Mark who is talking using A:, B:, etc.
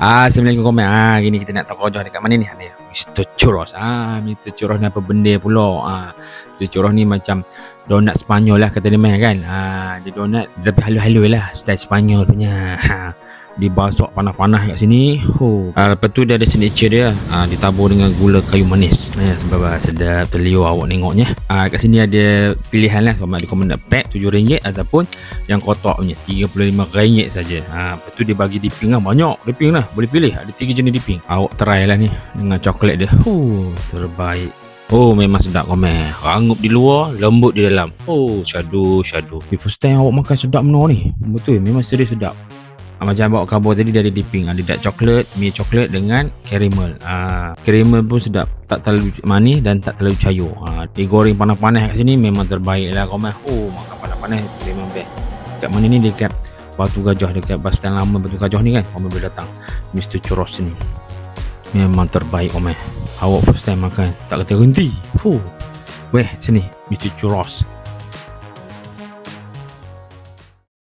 A: Ah, Assalamualaikum komen. Ah, gini kita nak terkojoh dekat mana ni? Ha, ni Mr. Churros. Ah, Mr. Churros ni apa benda pula? Ah, Mr. Churros ni macam donat Spanyol lah kata dia main kan. Ah, dia donat tapi halus-halus lah style Spanyol punya. Ha, dibasok panas-panas kat sini. Oh. Ah, lepas tu dia ada signature dia. Ah, ditabur dengan gula kayu manis. Eh, sebab ah, sedap terliur awak tengoknya. Ah, kat sini ada pilihan lah. Sama ada nak pack RM7 ataupun yang kotak punya RM35 saja. Ha, lepas tu dia bagi dipping lah banyak dipping lah boleh pilih. Ada tiga jenis dipping awak try lah ni dengan coklat dia. Huh, terbaik. Oh memang sedap komen. Rangup di luar Lembut di dalam. Oh syadu syadu. Di first time awak makan sedap mana ni. Betul memang serius sedap. Ha, Macam bawa kabur tadi ada dipping Ada dark coklat Mi coklat dengan caramel. Ha, Caramel pun sedap. Tak terlalu manis Dan tak terlalu cair. Ha, Digoreng panas-panas kat sini Memang terbaik lah komen. Oh makan panas-panas Memang best Kat mana ni dekat Batu Gajah Dekat bus stand lama Batu Gajah ni kan Komen boleh datang Mr. Churros ni Memang terbaik Omeh Awak first time makan Tak kata henti Fuh Weh sini Mr. Churros